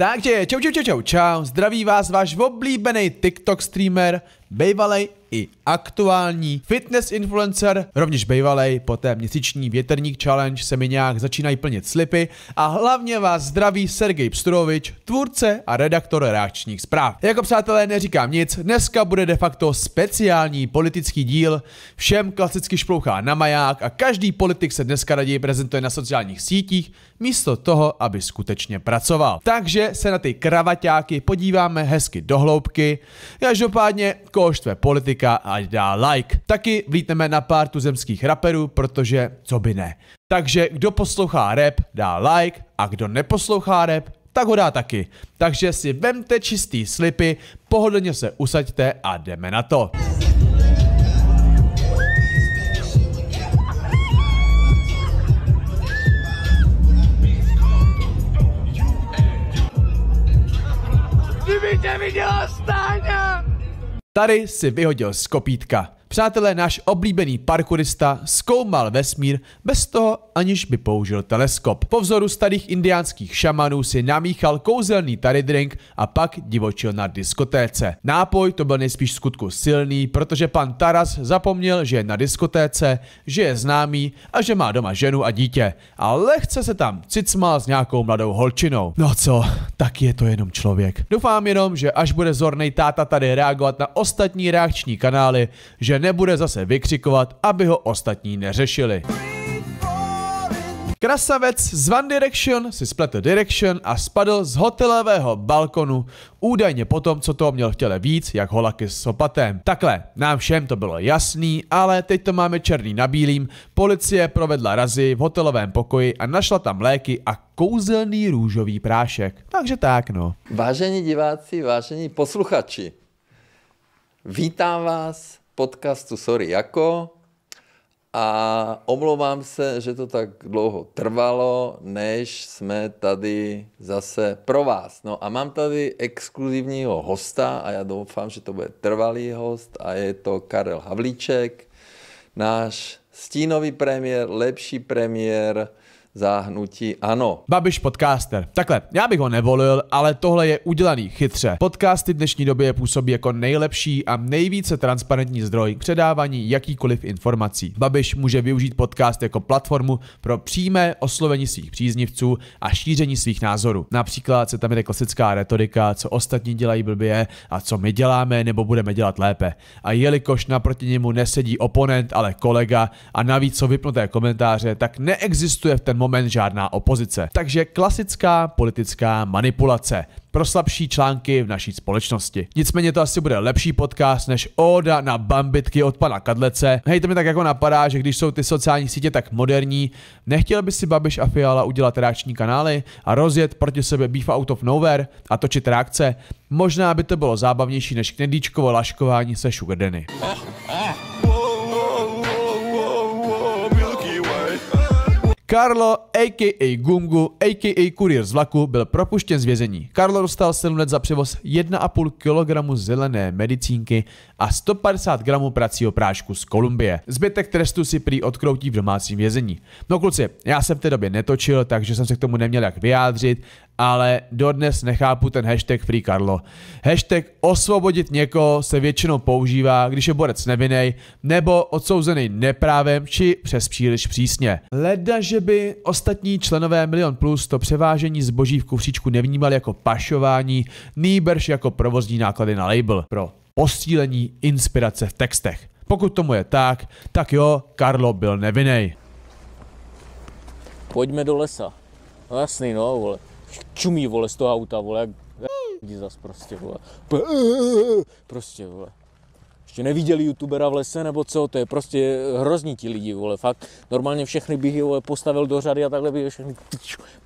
Takže čau čau čau čau čau, zdraví vás váš oblíbený TikTok streamer, bejvalej i aktuální fitness influencer, rovněž bejvalej, po té měsíční větrník challenge se mi nějak začínají plnit slipy a hlavně vás zdraví Sergej Psturovič, tvůrce a redaktor reakčních zpráv. Jako přátelé neříkám nic, dneska bude de facto speciální politický díl, všem klasicky šplouchá na maják a každý politik se dneska raději prezentuje na sociálních sítích, místo toho, aby skutečně pracoval. Takže se na ty kravaťáky podíváme hezky do hloubky, každopádně koštve politika politika, ať dá like. Taky vlítneme na pár tuzemských raperů, protože co by ne. Takže kdo poslouchá rap, dá like a kdo neposlouchá rap, tak ho dá taky. Takže si vemte čistý slipy, pohodlně se usaďte a jdeme na to. Kdyby viděla stáňa! Tady si vyhodil z kopítka. Přátelé, náš oblíbený parkourista zkoumal vesmír bez toho, aniž by použil teleskop. Po vzoru starých indiánských šamanů si namíchal kouzelný tady drink a pak divočil na diskotéce. Nápoj to byl nejspíš skutku silný, protože pan Taras zapomněl, že je na diskotéce, že je známý a že má doma ženu a dítě. A lehce se tam cicmal s nějakou mladou holčinou. No co, tak je to jenom člověk. Doufám jenom, že až bude zornej táta tady reagovat na ostatní reakční kanály, že nebude zase vykřikovat, aby ho ostatní neřešili. Krasavec z One Direction si spletl Direction a spadl z hotelového balkonu, údajně potom, co toho měl v těle víc, jak holaky s opatem. Takhle, nám všem to bylo jasný, ale teď to máme černý na bílým. Policie provedla razy v hotelovém pokoji a našla tam léky a kouzelný růžový prášek. Takže tak no. Vážení diváci, vážení posluchači, vítám vás podcastu Sorry jako a omlouvám se, že to tak dlouho trvalo, než jsme tady zase pro vás. No a mám tady exkluzivního hosta a já doufám, že to bude trvalý host a je to Karel Havlíček, náš stínový premiér, lepší premiér, zahnutí ano. Babiš podcaster. Takhle, já bych ho nevolil, ale tohle je udělaný chytře. Podcasty dnešní době působí jako nejlepší a nejvíce transparentní zdroj k předávání jakýkoliv informací. Babiš může využít podcast jako platformu pro přímé oslovení svých příznivců a šíření svých názorů. Například se tam jde klasická retorika, co ostatní dělají blbě a co my děláme nebo budeme dělat lépe. A jelikož naproti němu nesedí oponent, ale kolega a navíc co vypnuté komentáře, tak neexistuje v ten moment žádná opozice. Takže klasická politická manipulace pro slabší články v naší společnosti. Nicméně to asi bude lepší podcast než Oda na bambitky od pana Kadlece. Hej, to mi tak jako napadá, že když jsou ty sociální sítě tak moderní, nechtěl by si Babiš a Fiala udělat reakční kanály a rozjet proti sebe Beef Out of Nowhere a točit reakce? Možná by to bylo zábavnější než knedlíčkovo laškování se Sugar Danny. Karlo, a.k.a. Gungu, a.k.a. kurier z vlaku, byl propuštěn z vězení. Karlo dostal 7 let za převoz 1,5 kg zelené medicínky a 150 gramů pracího prášku z Kolumbie. Zbytek trestu si prý odkroutí v domácím vězení. No kluci, já jsem v té době netočil, takže jsem se k tomu neměl jak vyjádřit, ale dodnes nechápu ten hashtag Free Carlo. Hashtag osvobodit někoho se většinou používá, když je borec nevinej, nebo odsouzený neprávem, či přes příliš přísně. Leda, že by ostatní členové Milion Plus to převážení zboží v kufříčku nevnímali jako pašování, nýbrž jako provozní náklady na label pro posílení inspirace v textech. Pokud tomu je tak, tak jo, Karlo byl nevinej. Pojďme do lesa. No jasný, no, vole čumí, vole, z toho auta, vole, jak, jak zas prostě, vole. Prostě, vole. Ještě neviděli youtubera v lese, nebo co, to je prostě hrozní ti lidi, vole, fakt. Normálně všechny bych je, vole, postavil do řady a takhle by je všechny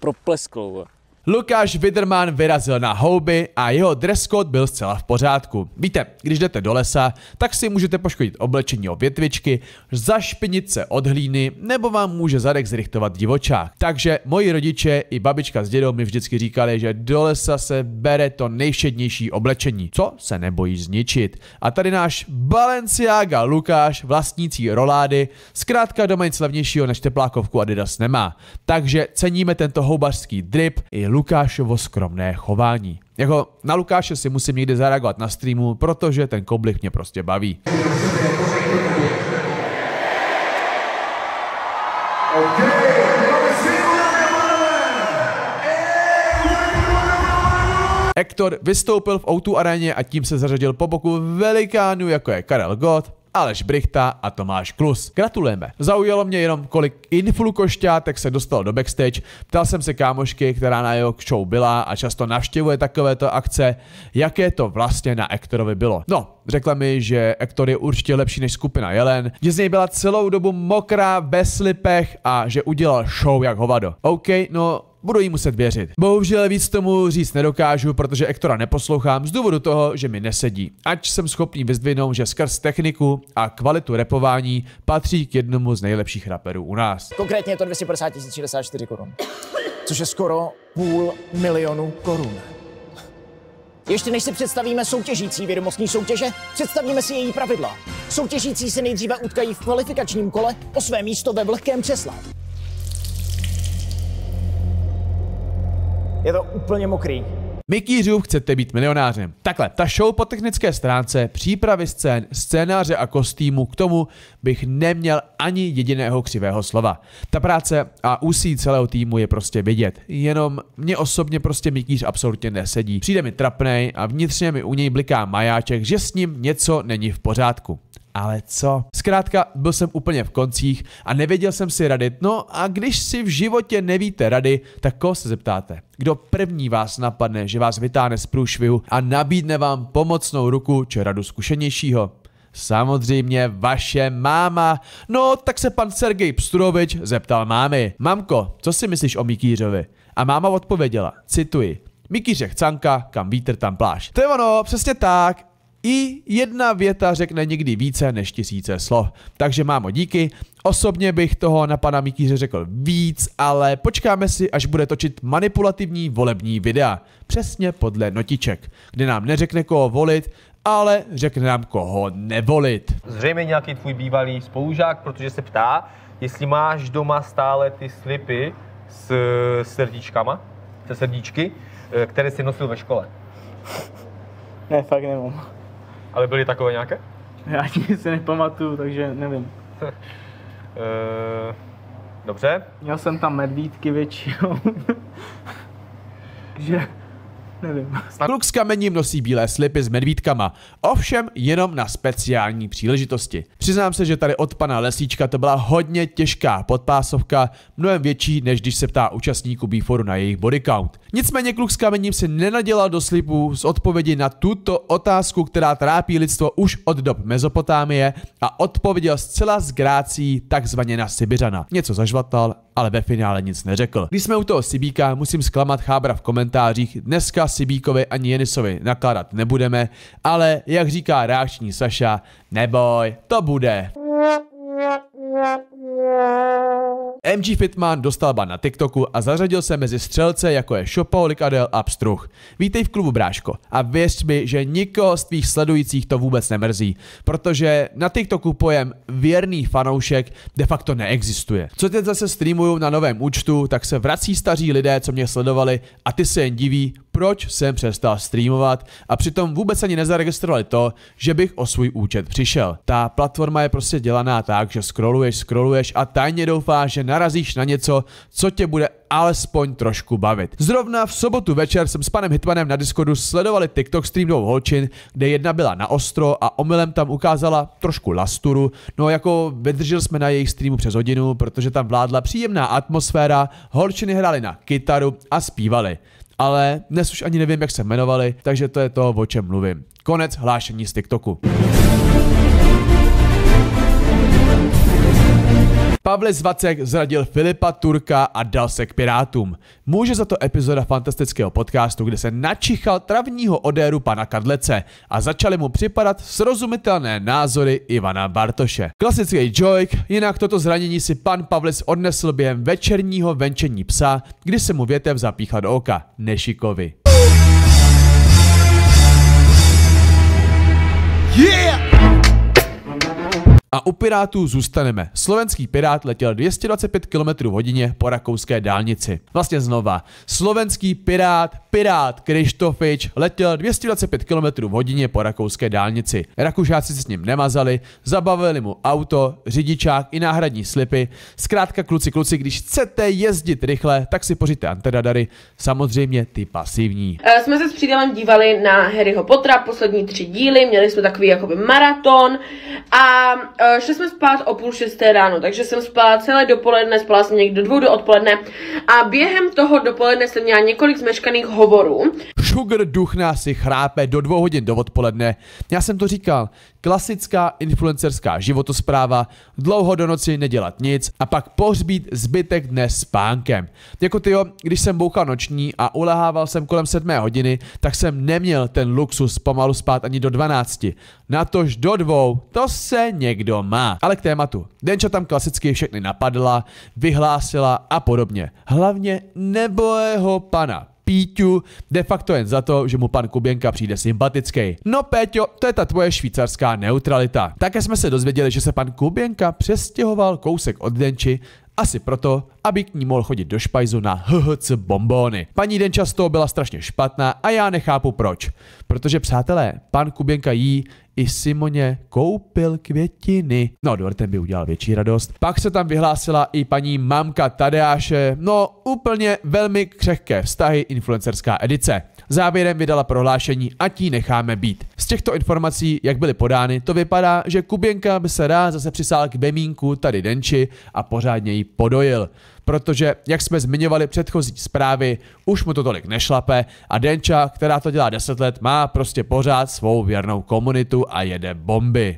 propleskl, vole. Lukáš Widerman vyrazil na houby a jeho dress code byl zcela v pořádku. Víte, když jdete do lesa, tak si můžete poškodit oblečení o větvičky, zašpinit se od hlíny nebo vám může zadek zrychtovat divočák. Takže moji rodiče i babička s dědou mi vždycky říkali, že do lesa se bere to nejšednější oblečení, co se nebojí zničit. A tady náš Balenciaga Lukáš, vlastnící rolády, zkrátka doma nic levnějšího než teplákovku Adidas nemá. Takže ceníme tento houbařský drip i Lukášovo skromné chování. Jako na Lukáše si musím někdy zareagovat na streamu, protože ten koblich mě prostě baví. Hector vystoupil v O2 aréně a tím se zařadil po boku velikánů jako je Karel Gott, Aleš Brichta a Tomáš Klus. Gratulujeme. Zaujalo mě jenom, kolik influkošťátek se dostal do backstage. Ptal jsem se kámošky, která na jeho show byla a často navštěvuje takovéto akce, jaké to vlastně na Ektorovi bylo. No, řekla mi, že Ektor je určitě lepší než skupina Jelen, že z něj byla celou dobu mokrá, bez slipech a že udělal show jak hovado. OK, no budu jí muset věřit. Bohužel víc tomu říct nedokážu, protože Ektora neposlouchám z důvodu toho, že mi nesedí. Ať jsem schopný vyzdvinout, že skrz techniku a kvalitu repování patří k jednomu z nejlepších raperů u nás. Konkrétně je to 250 064 korun, což je skoro půl milionu korun. Ještě než si představíme soutěžící vědomostní soutěže, představíme si její pravidla. Soutěžící se nejdříve utkají v kvalifikačním kole o své místo ve vlhkém křesle. Je to úplně mokrý. Mikýřův chcete být milionářem. Takhle, ta show po technické stránce, přípravy scén, scénáře a kostýmu, k tomu bych neměl ani jediného křivého slova. Ta práce a úsilí celého týmu je prostě vidět, jenom mě osobně prostě Mikýř absolutně nesedí. Přijde mi trapnej a vnitřně mi u něj bliká majáček, že s ním něco není v pořádku. Ale co? Zkrátka, byl jsem úplně v koncích a nevěděl jsem si rady. No a když si v životě nevíte rady, tak koho se zeptáte? Kdo první vás napadne, že vás vytáhne z průšvihu a nabídne vám pomocnou ruku či radu zkušenějšího? Samozřejmě vaše máma. No, tak se pan Sergej Psturovič zeptal mámy. Mamko, co si myslíš o Mikýřovi? A máma odpověděla, cituji, Mikýře chcanka, kam vítr tam pláž. To je ono, přesně tak. I jedna věta řekne někdy více než tisíce slov. Takže mámo díky. Osobně bych toho na pana Mikýře řekl víc, ale počkáme si, až bude točit manipulativní volební videa. Přesně podle notiček, kde nám neřekne koho volit, ale řekne nám koho nevolit. Zřejmě nějaký tvůj bývalý spolužák, protože se ptá, jestli máš doma stále ty slipy s srdíčkama, se srdíčky, eh, které jsi nosil ve škole. Ne, fakt nemám. Ale byly takové nějaké? Já ani si nepamatuju, takže nevím. Eh, Dobře. Měl jsem tam medvídky většinou. takže nevím. Kluk s kamením nosí bílé slipy s medvídkama, ovšem jenom na speciální příležitosti. Přiznám se, že tady od pana Lesíčka to byla hodně těžká podpásovka, mnohem větší, než když se ptá účastníků Bíforu na jejich body count. Nicméně kluk s kamením si nenadělal do slipů z odpovědi na tuto otázku, která trápí lidstvo už od dob Mezopotámie a odpověděl zcela z grácí takzvaně na Sibiřana. Něco zažvatal, ale ve finále nic neřekl. Když jsme u toho Sibíka, musím zklamat Chábra v komentářích, dneska Sibíkovi ani Jenisovi nakládat nebudeme, ale jak říká reakční Saša, neboj, to bude. MG Fitman dostal ban na TikToku a zařadil se mezi střelce jako je Šopoholik Adel a Pstruh. Vítej v klubu Bráško a věř mi, že nikoho z tvých sledujících to vůbec nemrzí, protože na TikToku pojem věrný fanoušek de facto neexistuje. Co teď zase streamuju na novém účtu, tak se vrací staří lidé, co mě sledovali a ty se jen diví, proč jsem přestal streamovat a přitom vůbec ani nezaregistrovali to, že bych o svůj účet přišel. Ta platforma je prostě dělaná tak, že scrolluješ, scrolluješ a tajně doufáš, že narazíš na něco, co tě bude alespoň trošku bavit. Zrovna v sobotu večer jsem s panem Hitmanem na Discordu sledovali TikTok stream dvou holčin, kde jedna byla na ostro a omylem tam ukázala trošku lasturu, no jako vydrželi jsme na jejich streamu přes hodinu, protože tam vládla příjemná atmosféra, holčiny hrály na kytaru a zpívali ale dnes už ani nevím, jak se jmenovali, takže to je to, o čem mluvím. Konec hlášení z TikToku. Pavlis Vacek zradil Filipa Turka a dal se k Pirátům. Může za to epizoda fantastického podcastu, kde se načichal travního odéru pana Kadlece a začaly mu připadat srozumitelné názory Ivana Bartoše. Klasický joke, jinak toto zranění si pan Pavlis odnesl během večerního venčení psa, kdy se mu větev zapíchla do oka. Nešikovi. A u Pirátů zůstaneme. Slovenský Pirát letěl 225 km hodině po rakouské dálnici. Vlastně znova. Slovenský Pirát, Pirát Krištofič letěl 225 km hodině po rakouské dálnici. Rakušáci se s ním nemazali, zabavili mu auto, řidičák i náhradní slipy. Zkrátka kluci, kluci, když chcete jezdit rychle, tak si pořiďte antiradary, samozřejmě ty pasivní. Eh, Jsme se s přítelem dívali na Harryho Pottera, poslední tři díly, měli jsme takový jakoby maraton a eh, šli jsme spát o půl šesté ráno, takže jsem spala celé dopoledne, spala jsem někdy do dvou do odpoledne a během toho dopoledne jsem měla několik zmeškaných hovorů. Sugar Duchna si chrápe do dvou hodin do odpoledne. Já jsem to říkal, klasická influencerská životospráva, dlouho do noci nedělat nic a pak pohřbít zbytek dne spánkem. Jako tyjo, když jsem bouchal noční a ulehával jsem kolem sedmé hodiny, tak jsem neměl ten luxus pomalu spát ani do 12. Natož do dvou, to se někdo má. Ale k tématu. Denča tam klasicky všechny napadla, vyhlásila a podobně. Hlavně nebojeho pana Píťu, de facto jen za to, že mu pan Kuběnka přijde sympatický. No Péťo, to je ta tvoje švýcarská neutralita. Také jsme se dozvěděli, že se pan Kuběnka přestěhoval kousek od Denči, asi proto, aby k ní mohl chodit do špajzu na HHC bombóny. Paní Denča z toho byla strašně špatná a já nechápu proč. Protože přátelé, pan Kuběnka jí i Simoně koupil květiny. No, dortem by udělal větší radost. Pak se tam vyhlásila i paní mamka Tadeáše, no úplně velmi křehké vztahy influencerská edice. Závěrem vydala prohlášení a tí necháme být. Z těchto informací, jak byly podány, to vypadá, že Kuběnka by se rád zase přisál k Bemínku tady Denči a pořádně jí podojil. Protože, jak jsme zmiňovali předchozí zprávy, už mu to tolik nešlape a Denča, která to dělá 10 let, má prostě pořád svou věrnou komunitu a jede bomby.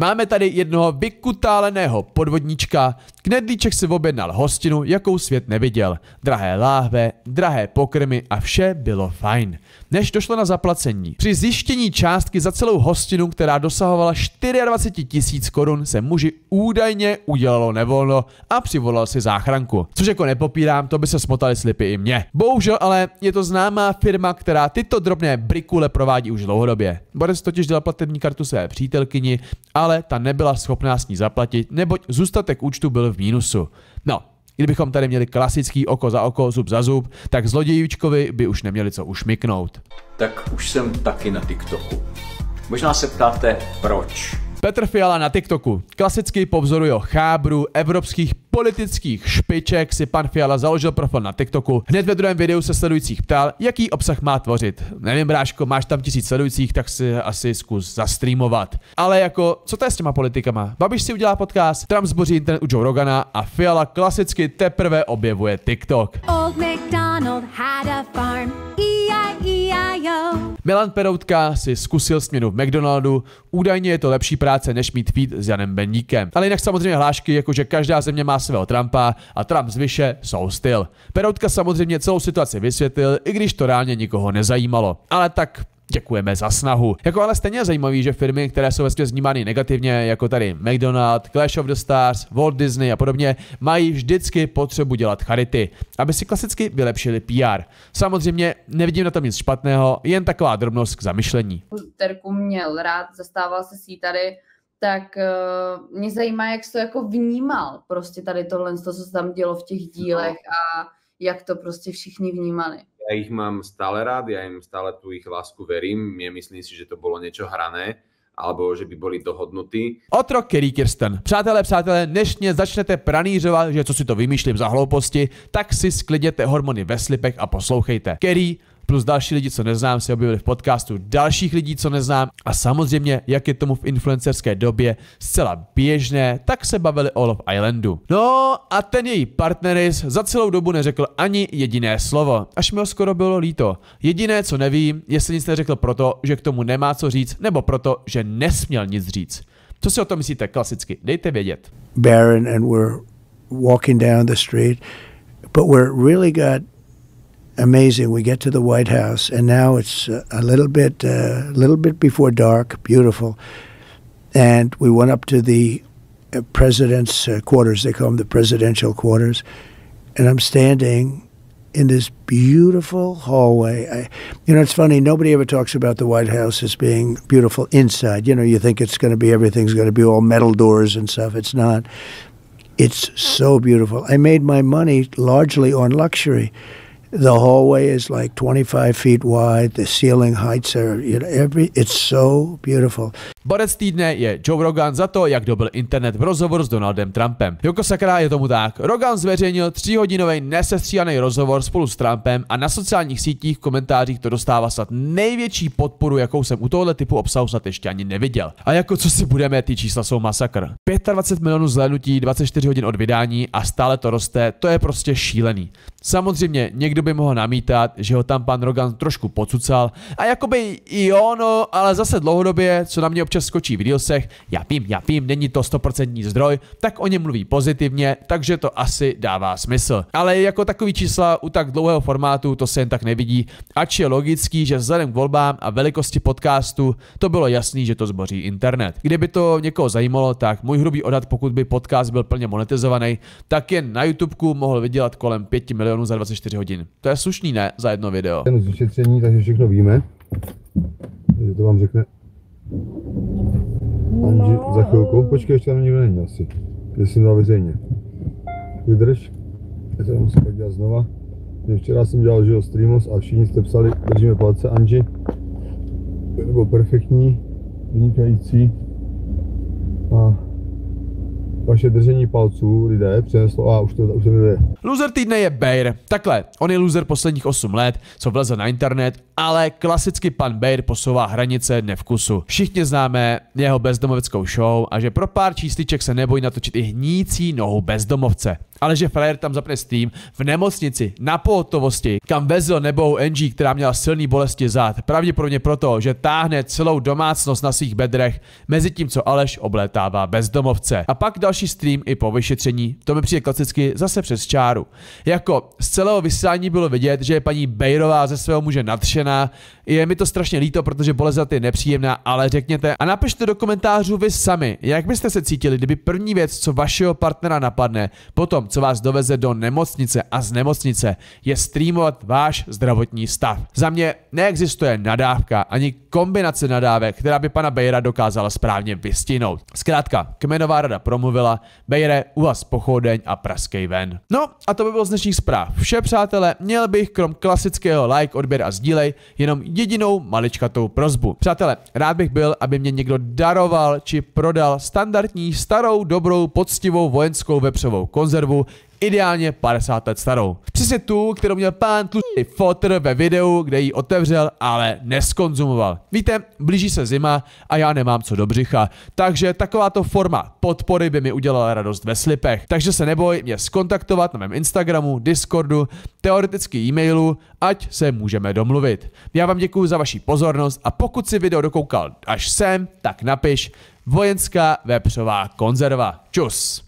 Máme tady jednoho vykutáleného podvodníčka. Knedlíček si objednal hostinu, jakou svět neviděl. Drahé láhve, drahé pokrmy a vše bylo fajn. Než došlo na zaplacení. Při zjištění částky za celou hostinu, která dosahovala 24 tisíc korun, se muži údajně udělalo nevolno a přivolal si záchranku. Což jako nepopírám, to by se smotali slipy i mě. Bohužel ale je to známá firma, která tyto drobné brikule provádí už dlouhodobě. Boris totiž dal platební kartu své přítelkyni, ale ta nebyla schopná s ní zaplatit, neboť zůstatek účtu byl v mínusu. No, Kdybychom tady měli klasický oko za oko, zub za zub, tak zlodějíčkovi by už neměli co ušmiknout. tak už jsem taky na TikToku. Možná se ptáte, proč. Petr Fiala na TikToku. Klasicky po vzoru jeho chábru evropských politických špiček si pan Fiala založil profil na TikToku. Hned ve druhém videu se sledujících ptal, jaký obsah má tvořit. Nevím, bráško, máš tam tisíc sledujících, tak si asi zkus zastreamovat. Ale jako, co to je s těma politikama? Babiš si udělá podcast, Trump zboří internet u Joe Rogana a Fiala klasicky teprve objevuje TikTok. Old MacDonald had a farm, E E-I-E-I-O. Milan Peroutka si zkusil směnu v McDonaldu, údajně je to lepší práce, než mít feed s Janem Beníkem. Ale jinak samozřejmě hlášky, jako že každá země má svého Trumpa a Trump zvyše jsou styl. Peroutka samozřejmě celou situaci vysvětlil, i když to reálně nikoho nezajímalo. Ale tak Děkujeme za snahu. Jako ale stejně zajímavý, že firmy, které jsou vlastně vnímány negativně, jako tady McDonald, Clash of the Stars, Walt Disney a podobně, mají vždycky potřebu dělat charity, aby si klasicky vylepšili PR. Samozřejmě nevidím na tom nic špatného, jen taková drobnost k zamyšlení. Terku měl rád, zastával se si tady, tak uh, mě zajímá, jak jsi to jako vnímal, prostě tady tohle, to, co se tam dělo v těch dílech a jak to prostě všichni vnímali. Ja ich mám stále rád, ja im stále tú ich lásku verím, nemyslím si, že to bolo niečo hrané, alebo že by boli dohodnutí. Otrok Kerry Kirsten. Přátelé, přátelé, než mě začnete pranířovat, že co si to vymýšlím za hlouposti, tak si sklidněte hormony ve slipech a poslouchejte. Kerry plus další lidi, co neznám, se objevili v podcastu dalších lidí, co neznám a samozřejmě, jak je tomu v influencerské době zcela běžné, tak se bavili o Love Islandu. No a ten její partneris za celou dobu neřekl ani jediné slovo, až mi ho skoro bylo líto. Jediné, co nevím, jestli nic neřekl proto, že k tomu nemá co říct, nebo proto, že nesměl nic říct. Co si o tom myslíte klasicky? Dejte vědět. barren and we're walking down the street. But we're really got amazing. We get to the White House, and now it's uh, a little bit, a little bit before dark, beautiful. And we went up to the uh, president's uh, quarters. They call them the presidential quarters. And I'm standing in this beautiful hallway. I, you know, it's funny. Nobody ever talks about the White House as being beautiful inside. You know, you think it's going to be everything's going to be all metal doors and stuff. It's not. It's so beautiful. I made my money largely on luxury. The hallway is like 25 feet wide. The ceiling heights are, you know, every. It's so beautiful. Borec týdne je Joe Rogan za to, jak dobil internet v rozhovoru s Donaldem Trumpem. Joko sakra je tomu tak. Rogan zveřejnil tříhodinový nesestříhaný rozhovor spolu s Trumpem a na sociálních sítích v komentářích to dostává snad největší podporu, jakou jsem u tohoto typu obsahu snad ještě ani neviděl. A jako co si budeme, ty čísla jsou masakr. 25 milionů zhlédnutí, 24 hodin od vydání a stále to roste, to je prostě šílený. Samozřejmě někdo by mohl namítat, že ho tam pan Rogan trošku pocucal a jakoby jo no, ale zase dlouhodobě, co na mě občas skočí v Reelsech, já vím, já vím, není to 100% zdroj, tak o něm mluví pozitivně, takže to asi dává smysl. Ale jako takový čísla u tak dlouhého formátu to se jen tak nevidí, ač je logický, že vzhledem k volbám a velikosti podcastu to bylo jasný, že to zboří internet. Kdyby to někoho zajímalo, tak můj hrubý odhad, pokud by podcast byl plně monetizovaný, tak jen na YouTubeku mohl vydělat kolem 5 milionů za 24 hodin. To je slušný, ne? Za jedno video. Ten z vyšetření, takže všechno víme. Takže to vám řekne Anži za chvilku. Počkej, ještě tam nikdo není asi. Jsem dal veřejně. Vydrž. Já to musím pak dělat znova. Že včera jsem dělal že jo, streamos a všichni jste psali, držíme palce Anži. To bylo perfektní, vynikající. A vaše držení palců lidé přineslo, a už to, už to jde. Loser týdne je Bayer. Takhle, on je loser posledních 8 let, co vleze na internet, ale klasicky pan Bayer posouvá hranice nevkusu. Všichni známe jeho bezdomoveckou show a že pro pár čísliček se nebojí natočit i hnící nohu bezdomovce. Ale že frajer tam zapne Steam v nemocnici na pohotovosti, kam vezl nebou Angie, která měla silný bolesti zad. Pravděpodobně proto, že táhne celou domácnost na svých bedrech, mezi tím, co Aleš oblétává bezdomovce. A pak další stream i po vyšetření, to mi přijde klasicky zase přes čáru. Jako z celého vysílání bylo vidět, že je paní Bejrová ze svého muže nadšená, je mi to strašně líto, protože bolest je nepříjemná, ale řekněte a napište do komentářů vy sami, jak byste se cítili, kdyby první věc, co vašeho partnera napadne, potom, co vás doveze do nemocnice a z nemocnice, je streamovat váš zdravotní stav. Za mě neexistuje nadávka ani kombinace nadávek, která by pana Bejra dokázala správně vystihnout. Zkrátka, kmenová rada promluvila, u vás pochodeň a praskej ven. No a to by bylo z dnešních zpráv. Vše přátelé, měl bych krom klasického like, odběr a sdílej jenom jedinou maličkatou prozbu. Přátelé, rád bych byl, aby mě někdo daroval či prodal standardní starou, dobrou, poctivou vojenskou vepřovou konzervu, ideálně 50 let starou. Přesně tu, kterou měl pán tlustý fotr ve videu, kde ji otevřel, ale neskonzumoval. Víte, blíží se zima a já nemám co do břicha, takže takováto forma podpory by mi udělala radost ve slipech. Takže se neboj mě skontaktovat na mém Instagramu, Discordu, teoreticky e-mailu, ať se můžeme domluvit. Já vám děkuji za vaši pozornost a pokud si video dokoukal až sem, tak napiš vojenská vepřová konzerva. Čus!